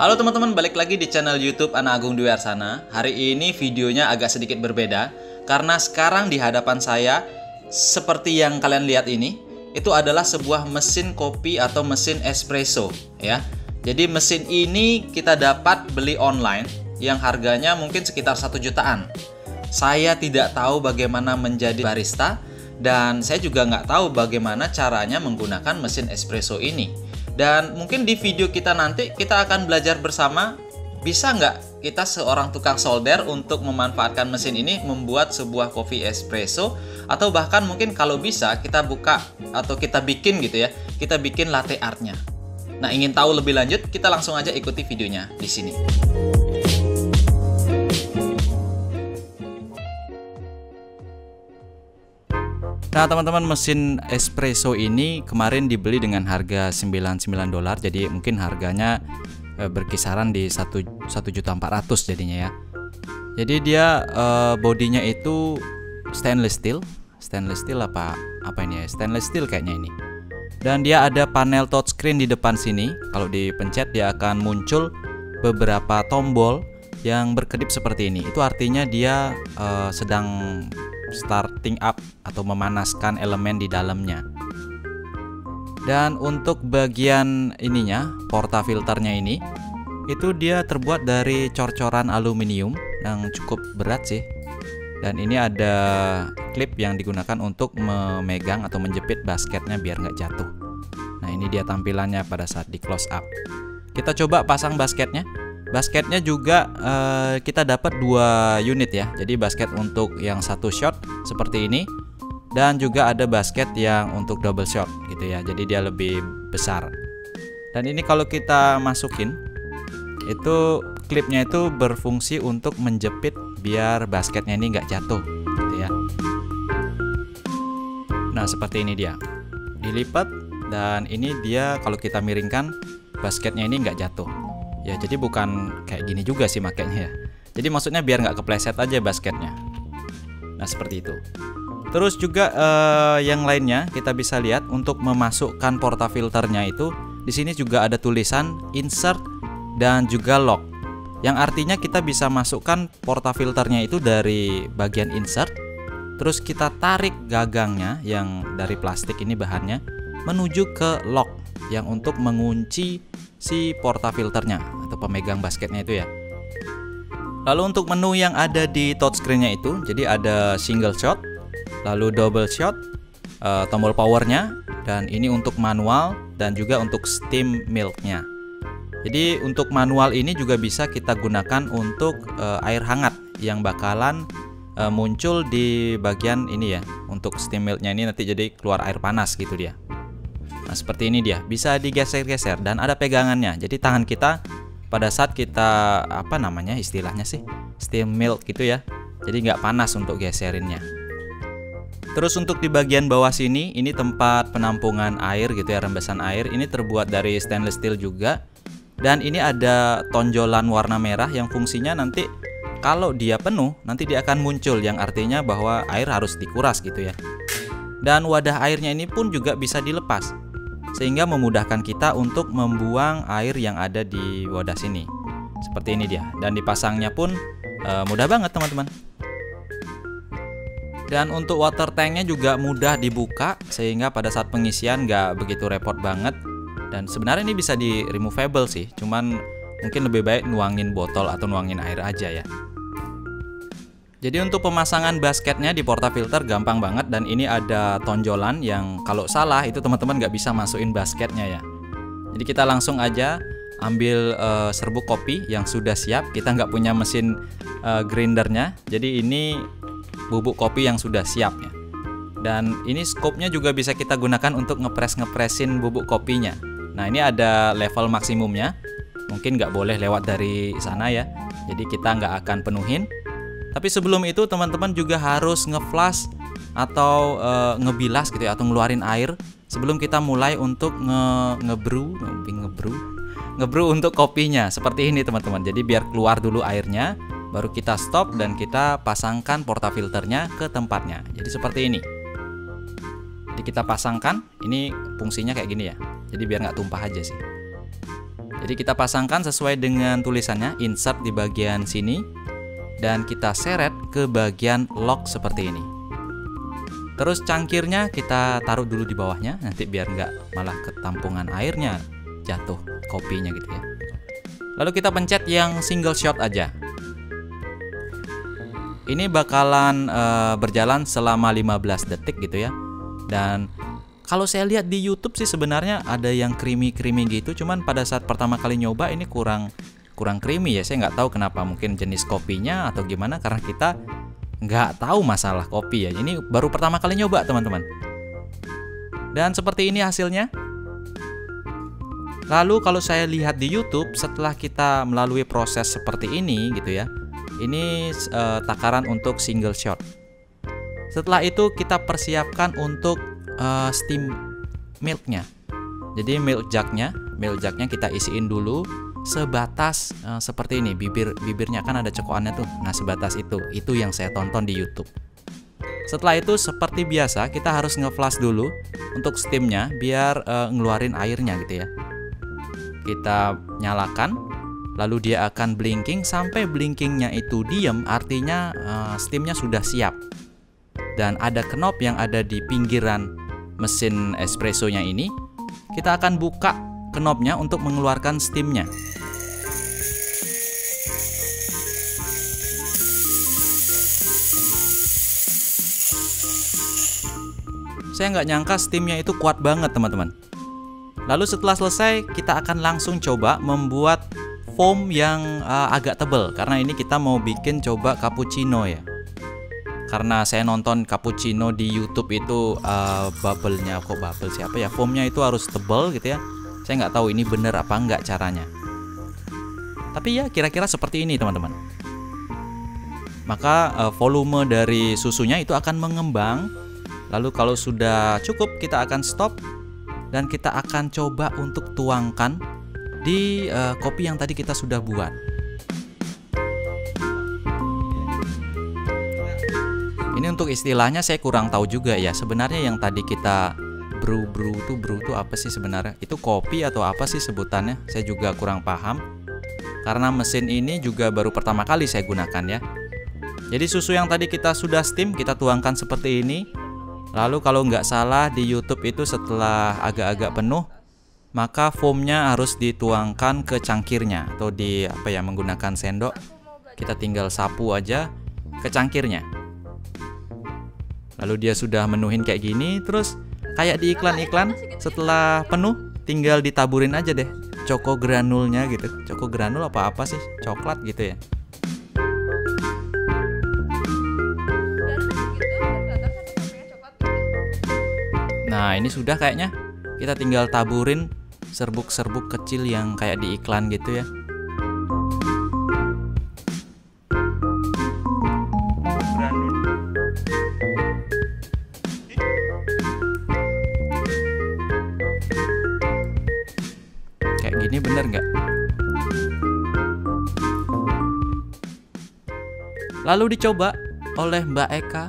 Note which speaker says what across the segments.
Speaker 1: Halo teman-teman, balik lagi di channel YouTube Anak Agung Dwi Arsana. Hari ini videonya agak sedikit berbeda karena sekarang di hadapan saya seperti yang kalian lihat ini, itu adalah sebuah mesin kopi atau mesin espresso ya. Jadi mesin ini kita dapat beli online yang harganya mungkin sekitar satu jutaan. Saya tidak tahu bagaimana menjadi barista dan saya juga nggak tahu bagaimana caranya menggunakan mesin espresso ini. Dan mungkin di video kita nanti kita akan belajar bersama bisa nggak kita seorang tukang solder untuk memanfaatkan mesin ini membuat sebuah kopi espresso atau bahkan mungkin kalau bisa kita buka atau kita bikin gitu ya kita bikin latte artnya. Nah ingin tahu lebih lanjut kita langsung aja ikuti videonya di sini. Nah teman-teman mesin espresso ini kemarin dibeli dengan harga 99 dolar jadi mungkin harganya e, berkisaran di 1 juta 400 jadinya ya. Jadi dia e, bodinya itu stainless steel, stainless steel apa apa ini ya? Stainless steel kayaknya ini. Dan dia ada panel touchscreen di depan sini. Kalau dipencet dia akan muncul beberapa tombol yang berkedip seperti ini. Itu artinya dia e, sedang starting up atau memanaskan elemen di dalamnya. Dan untuk bagian ininya, portafilternya ini, itu dia terbuat dari cor-coran aluminium yang cukup berat sih. Dan ini ada klip yang digunakan untuk memegang atau menjepit basketnya biar nggak jatuh. Nah ini dia tampilannya pada saat di close up. Kita coba pasang basketnya. Basketnya juga uh, kita dapat dua unit ya. Jadi basket untuk yang satu shot seperti ini dan juga ada basket yang untuk double shot gitu ya. Jadi dia lebih besar. Dan ini kalau kita masukin itu klipnya itu berfungsi untuk menjepit biar basketnya ini nggak jatuh gitu ya. Nah seperti ini dia dilipat dan ini dia kalau kita miringkan basketnya ini nggak jatuh ya jadi bukan kayak gini juga sih makanya ya. Jadi maksudnya biar nggak kepleset aja basketnya. Nah seperti itu. Terus juga eh, yang lainnya kita bisa lihat untuk memasukkan portafilternya itu di sini juga ada tulisan insert dan juga lock. Yang artinya kita bisa masukkan portafilternya itu dari bagian insert terus kita tarik gagangnya yang dari plastik ini bahannya menuju ke lock yang untuk mengunci si portafilternya atau pemegang basketnya itu ya. Lalu untuk menu yang ada di touchscreennya itu, jadi ada single shot, lalu double shot, uh, tombol powernya, dan ini untuk manual dan juga untuk steam milknya. Jadi untuk manual ini juga bisa kita gunakan untuk uh, air hangat yang bakalan uh, muncul di bagian ini ya. Untuk steam milknya ini nanti jadi keluar air panas gitu dia. Nah, seperti ini dia. Bisa digeser-geser dan ada pegangannya. Jadi tangan kita pada saat kita apa namanya istilahnya sih steam milk gitu ya. Jadi nggak panas untuk geserinnya. Terus untuk di bagian bawah sini ini tempat penampungan air gitu ya rembesan air. Ini terbuat dari stainless steel juga. Dan ini ada tonjolan warna merah yang fungsinya nanti kalau dia penuh nanti dia akan muncul yang artinya bahwa air harus dikuras gitu ya. Dan wadah airnya ini pun juga bisa dilepas sehingga memudahkan kita untuk membuang air yang ada di wadah sini. Seperti ini dia. Dan dipasangnya pun e, mudah banget teman-teman. Dan untuk water tanknya juga mudah dibuka sehingga pada saat pengisian nggak begitu repot banget. Dan sebenarnya ini bisa di removable sih, cuman mungkin lebih baik nuangin botol atau nuangin air aja ya. Jadi untuk pemasangan basketnya di portafilter gampang banget dan ini ada tonjolan yang kalau salah itu teman-teman nggak bisa masukin basketnya ya. Jadi kita langsung aja ambil uh, serbuk kopi yang sudah siap. Kita nggak punya mesin uh, grindernya, jadi ini bubuk kopi yang sudah siap ya. Dan ini scope-nya juga bisa kita gunakan untuk ngepres ngepresin bubuk kopinya. Nah ini ada level maksimumnya. Mungkin nggak boleh lewat dari sana ya. Jadi kita nggak akan penuhin tapi sebelum itu teman-teman juga harus ngeflash atau e, ngebilas gitu ya atau ngeluarin air sebelum kita mulai untuk nge ngebrew ngebrew ngebrew untuk kopinya seperti ini teman-teman. Jadi biar keluar dulu airnya baru kita stop dan kita pasangkan portafilternya ke tempatnya. Jadi seperti ini. Jadi kita pasangkan, ini fungsinya kayak gini ya. Jadi biar nggak tumpah aja sih. Jadi kita pasangkan sesuai dengan tulisannya, insert di bagian sini dan kita seret ke bagian lock seperti ini. Terus cangkirnya kita taruh dulu di bawahnya, nanti biar nggak malah ketampungan airnya jatuh kopinya gitu ya. Lalu kita pencet yang single shot aja. Ini bakalan uh, berjalan selama 15 detik gitu ya. Dan kalau saya lihat di YouTube sih sebenarnya ada yang creamy-creamy gitu, cuman pada saat pertama kali nyoba ini kurang kurang creamy ya. Saya nggak tahu kenapa, mungkin jenis kopinya atau gimana karena kita nggak tahu masalah kopi ya. Ini baru pertama kali nyoba teman-teman. Dan seperti ini hasilnya. Lalu kalau saya lihat di YouTube setelah kita melalui proses seperti ini gitu ya. Ini uh, takaran untuk single shot. Setelah itu kita persiapkan untuk uh, steam milknya. Jadi milk jugnya, milk jugnya kita isiin dulu sebatas uh, seperti ini. Bibir bibirnya kan ada cekokannya tuh. Nah sebatas itu, itu yang saya tonton di YouTube. Setelah itu seperti biasa kita harus ngeflash dulu untuk steamnya biar uh, ngeluarin airnya gitu ya. Kita nyalakan, lalu dia akan blinking sampai blinkingnya itu diem, artinya uh, steamnya sudah siap. Dan ada knop yang ada di pinggiran mesin espressonya ini, kita akan buka knopnya untuk mengeluarkan steamnya. Saya nggak nyangka steamnya itu kuat banget teman-teman. Lalu setelah selesai, kita akan langsung coba membuat foam yang uh, agak tebal karena ini kita mau bikin coba cappuccino ya karena saya nonton cappuccino di YouTube itu uh, bubble-nya kok bubble siapa ya foamnya itu harus tebal gitu ya saya nggak tahu ini bener apa nggak caranya. Tapi ya kira-kira seperti ini teman-teman. Maka uh, volume dari susunya itu akan mengembang. Lalu kalau sudah cukup kita akan stop dan kita akan coba untuk tuangkan di uh, kopi yang tadi kita sudah buat. Ini untuk istilahnya saya kurang tahu juga ya. Sebenarnya yang tadi kita brew brew itu brew itu apa sih sebenarnya? Itu kopi atau apa sih sebutannya? Saya juga kurang paham. Karena mesin ini juga baru pertama kali saya gunakan ya. Jadi susu yang tadi kita sudah steam kita tuangkan seperti ini. Lalu kalau nggak salah di YouTube itu setelah agak-agak penuh maka foamnya harus dituangkan ke cangkirnya atau di apa ya menggunakan sendok kita tinggal sapu aja ke cangkirnya lalu dia sudah menuhin kayak gini terus kayak di iklan-iklan setelah penuh tinggal ditaburin aja deh. Coko granulnya gitu. Coko granul apa apa sih? Coklat gitu ya. Nah ini sudah kayaknya. Kita tinggal taburin serbuk-serbuk kecil yang kayak di iklan gitu ya ini bener nggak? Lalu dicoba oleh Mbak Eka.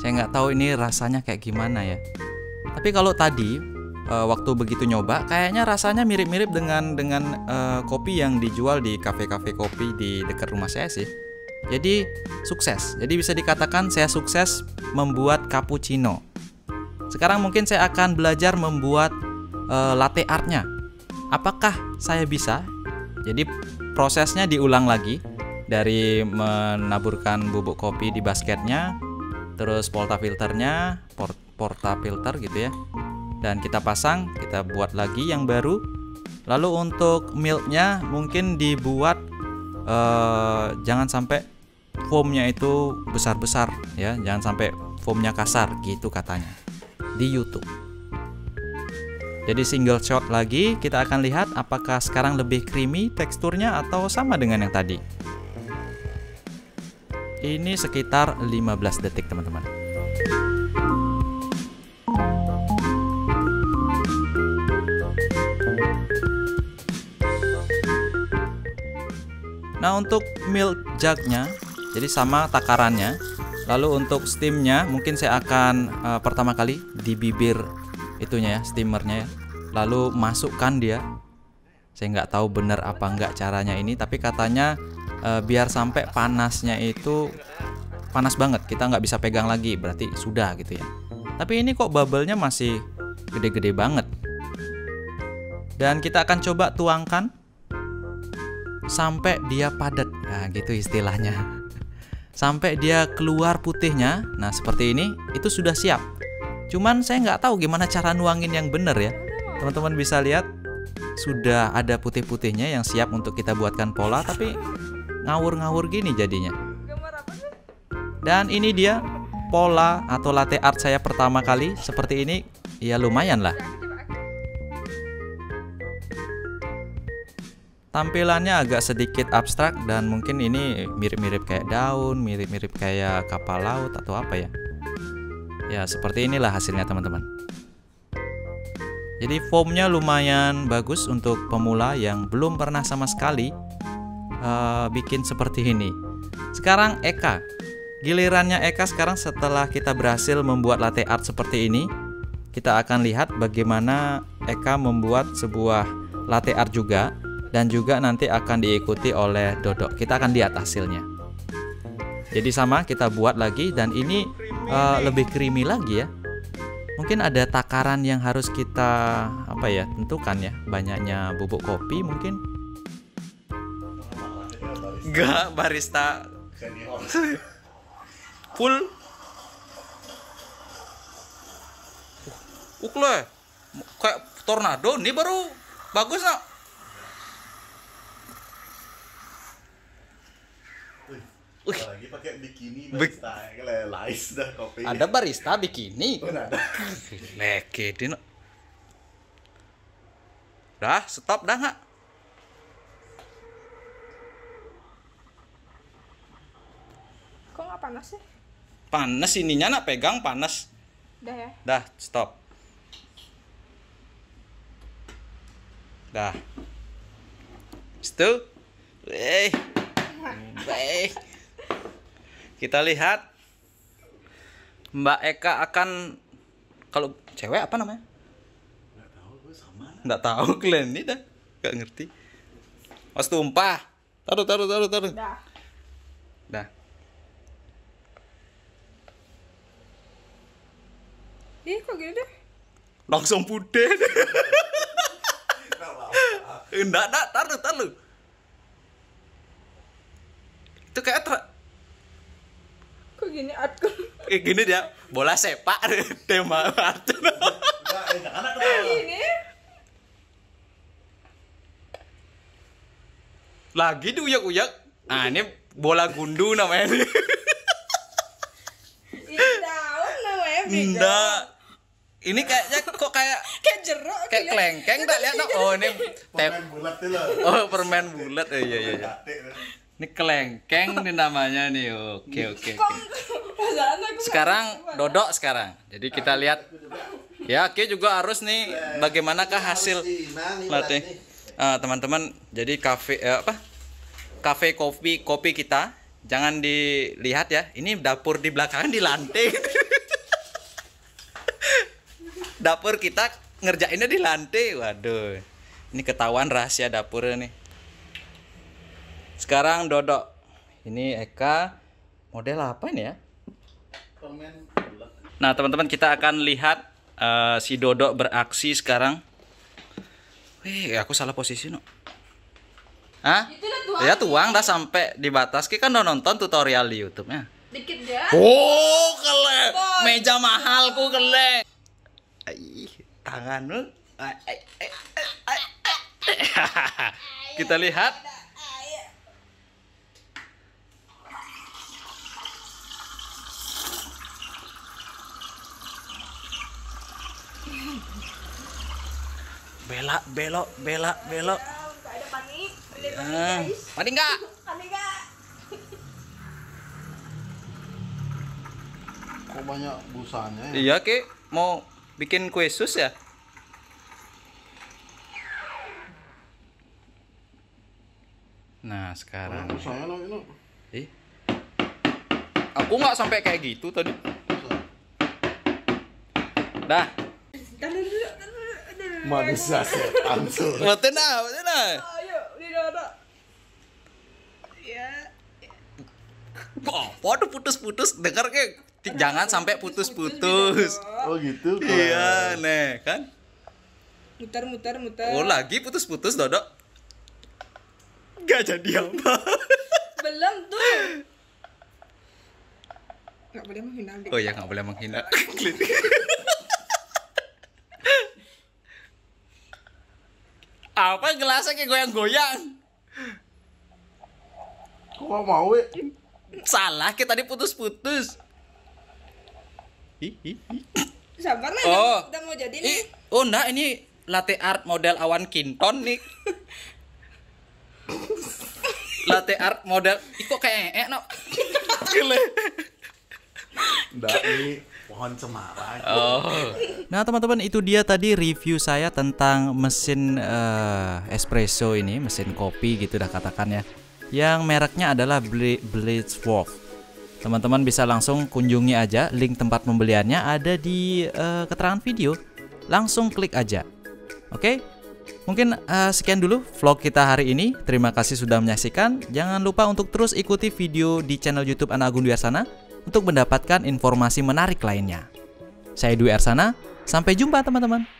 Speaker 1: Saya nggak tahu ini rasanya kayak gimana ya. Tapi kalau tadi uh, waktu begitu nyoba, kayaknya rasanya mirip-mirip dengan dengan uh, kopi yang dijual di kafe-kafe kopi di dekat rumah saya sih. Jadi sukses. Jadi bisa dikatakan saya sukses membuat cappuccino. Sekarang mungkin saya akan belajar membuat uh, latte artnya apakah saya bisa? Jadi prosesnya diulang lagi dari menaburkan bubuk kopi di basketnya, terus porta filternya, port porta filter gitu ya. Dan kita pasang, kita buat lagi yang baru. Lalu untuk milknya mungkin dibuat uh, jangan sampai foamnya itu besar-besar ya, jangan sampai foamnya kasar gitu katanya di YouTube. Jadi single shot lagi, kita akan lihat apakah sekarang lebih creamy teksturnya atau sama dengan yang tadi. Ini sekitar 15 detik teman-teman. Nah untuk milk jugnya, jadi sama takarannya. Lalu untuk steamnya, mungkin saya akan uh, pertama kali di bibir itunya ya, steamernya ya lalu masukkan dia Saya nggak tahu benar apa nggak caranya ini, tapi katanya eh, biar sampai panasnya itu panas banget, kita nggak bisa pegang lagi, berarti sudah gitu ya. Tapi ini kok bubble-nya masih gede-gede banget. Dan kita akan coba tuangkan sampai dia padat. Nah, gitu istilahnya. Sampai dia keluar putihnya. Nah, seperti ini itu sudah siap. Cuman saya nggak tahu gimana cara nuangin yang bener ya. Teman-teman bisa lihat sudah ada putih-putihnya yang siap untuk kita buatkan pola tapi ngawur-ngawur gini jadinya. Dan ini dia pola atau latte art saya pertama kali seperti ini ya lumayan lah. Tampilannya agak sedikit abstrak dan mungkin ini mirip-mirip kayak daun, mirip-mirip kayak kapal laut atau apa ya. Ya, seperti inilah hasilnya teman-teman. Jadi foamnya lumayan bagus untuk pemula yang belum pernah sama sekali uh, bikin seperti ini. Sekarang Eka, gilirannya Eka sekarang setelah kita berhasil membuat latte art seperti ini, kita akan lihat bagaimana Eka membuat sebuah latte art juga dan juga nanti akan diikuti oleh Dodok. Kita akan lihat hasilnya. Jadi sama kita buat lagi dan ini uh, lebih creamy lagi ya. Mungkin ada takaran yang harus kita apa ya tentukan ya banyaknya bubuk kopi mungkin. Enggak barista full. Ukle kayak tornado nih baru bagus nak. Wih.
Speaker 2: Pakai bikini
Speaker 1: Bik-
Speaker 2: barista kayak lais dah kopi.
Speaker 1: Ada barista bikini.
Speaker 2: Oh, ada.
Speaker 1: Leke dino. Dah, stop dah nggak?
Speaker 3: Kok nggak panas sih?
Speaker 1: Panas ininya nak pegang panas.
Speaker 3: Udah ya.
Speaker 1: Dah, stop. Dah. Situ. Eh. Baik. Kita lihat Mbak Eka akan kalau cewek apa namanya?
Speaker 2: Nggak tahu gue sama.
Speaker 1: Nggak tahu kalian ini dah. Nggak ngerti. Mas tumpah. Taruh, taruh, taruh, taruh.
Speaker 3: Udah.
Speaker 1: Dah.
Speaker 3: Ih, kok gini deh?
Speaker 1: Langsung pudeh. Enggak, enggak, taruh, taruh. Itu kayak
Speaker 3: gini atku?
Speaker 1: kayak gini dia bola sepak tema
Speaker 2: Enggak, eh, jangan aku tahu.
Speaker 3: Gini?
Speaker 1: lagi diuyak-uyak nah ini bola gundu namanya ini
Speaker 3: daun namanya
Speaker 1: enggak ini kayaknya kok kayak
Speaker 3: Kayak jeruk.
Speaker 1: kayak
Speaker 3: ya.
Speaker 1: kelengkeng tak lihat no? oh ini tep
Speaker 2: Pemain bulat tuh
Speaker 1: oh permen bulat oh, iya iya iya
Speaker 2: tuh.
Speaker 1: Ini kelengkeng nih namanya nih. Oke oke oke. Sekarang dodok sekarang. Jadi kita lihat. Ya oke juga harus nih bagaimanakah hasil latte Ah, teman-teman jadi kafe eh, apa? Kafe kopi kopi kita jangan dilihat ya. Ini dapur di belakang di lantai. Dapur kita ngerjainnya di lantai. Waduh. Ini ketahuan rahasia dapurnya nih sekarang dodok ini Eka model apa ini ya. Nah, teman-teman kita akan lihat eh, si Dodo beraksi sekarang. Wih, aku salah posisi, no. Hah?
Speaker 3: Tuang.
Speaker 1: Ya tuang dah sampai di batas. Kita kan udah nonton tutorial di YouTube-nya.
Speaker 3: Dikit ya.
Speaker 1: Oh, kele.
Speaker 3: Boy.
Speaker 1: Meja mahalku kele. Ai, tanganmu. Ai, ai, ai, ai, ai. Kita lihat. Belak, belok, belak, belok.
Speaker 3: Gak ada panik. Ada panik
Speaker 1: Ah, enggak?
Speaker 2: Kok banyak busanya ya?
Speaker 1: Iya, Ki. Mau bikin kue sus ya? Nah, sekarang.
Speaker 2: Busanya.
Speaker 1: Ih. Aku nggak sampai kayak gitu tadi. Dah.
Speaker 3: Tahan dulu, tahan dulu, tahan dulu.
Speaker 2: Manusia setan sur.
Speaker 1: Mboten ah, mboten ah.
Speaker 3: Ayo, di dodo. Ya.
Speaker 1: Oh, waduh putus-putus dengar ke jangan sampai putus-putus.
Speaker 2: Oh gitu.
Speaker 1: Iya, nih kan.
Speaker 3: Muter, muter, muter.
Speaker 1: Oh, lagi putus-putus Dodok. Gak jadi apa.
Speaker 3: Belum tuh. Gak boleh menghina.
Speaker 1: Oh ya nggak boleh menghina. Apa gelasnya kayak goyang-goyang?
Speaker 2: Kok mau ya?
Speaker 1: Salah, kita tadi putus-putus. Ih, ih, ih.
Speaker 3: Sabar lah,
Speaker 1: Oh.
Speaker 3: udah, udah mau jadi
Speaker 1: Ih,
Speaker 3: nih.
Speaker 1: oh enggak ini latte art model awan kinton nih. latte art model, ih kok kayak ee no. Gile.
Speaker 2: Nggak nih pohon cemara.
Speaker 1: Oh. Nah, teman-teman itu dia tadi review saya tentang mesin eh, espresso ini, mesin kopi gitu dah katakan ya. Yang mereknya adalah Blitzwolf. Teman-teman bisa langsung kunjungi aja link tempat pembeliannya ada di eh, keterangan video. Langsung klik aja. Oke? Mungkin eh, sekian dulu vlog kita hari ini. Terima kasih sudah menyaksikan. Jangan lupa untuk terus ikuti video di channel YouTube Anak Agung untuk mendapatkan informasi menarik lainnya. Saya Dwi Arsana, sampai jumpa teman-teman.